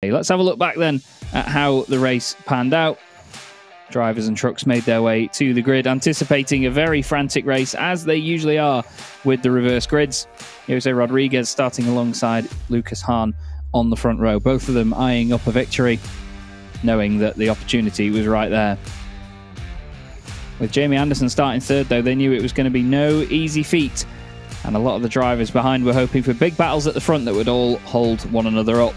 Let's have a look back then at how the race panned out. Drivers and trucks made their way to the grid, anticipating a very frantic race, as they usually are with the reverse grids. Jose Rodrigues starting alongside Lucas Hahn on the front row, both of them eyeing up a victory, knowing that the opportunity was right there. With Jamie Anderson starting third, though, they knew it was going to be no easy feat, and a lot of the drivers behind were hoping for big battles at the front that would all hold one another up.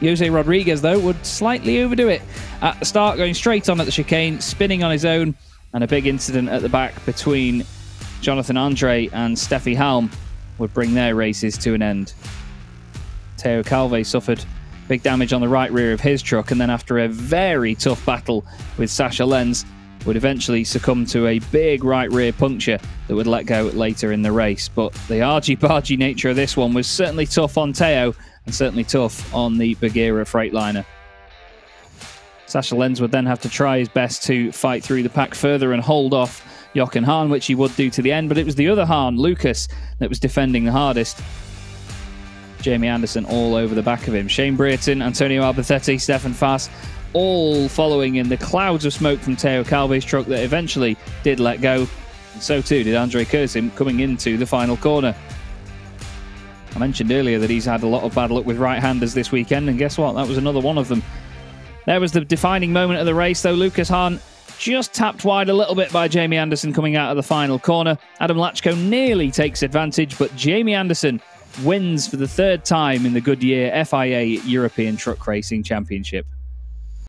Jose Rodrigues, though, would slightly overdo it at the start, going straight on at the chicane, spinning on his own, and a big incident at the back between Jonathan Andre and Steffi Halm would bring their races to an end. Teo Calvet suffered big damage on the right rear of his truck, and then after a very tough battle with Sascha Lenz, would eventually succumb to a big right rear puncture that would let go later in the race. But the argy-bargy nature of this one was certainly tough on Teo, and certainly tough on the Buggyra Freightliner. Sascha Lenz would then have to try his best to fight through the pack further and hold off Jochen Hahn, which he would do to the end, but it was the other Hahn, Lucas, that was defending the hardest. Jamie Anderson all over the back of him. Shane Brereton, Antonio Albacete, Steffen Faas, all following in the clouds of smoke from Teo Calvet's truck that eventually did let go. And so too did Andre Kursim coming into the final corner. I mentioned earlier that he's had a lot of bad luck with right-handers this weekend, and guess what? That was another one of them. There was the defining moment of the race, though. Lucas Hahn just tapped wide a little bit by Jamie Anderson coming out of the final corner. Adam Lacko nearly takes advantage, but Jamie Anderson wins for the third time in the Goodyear FIA European Truck Racing Championship.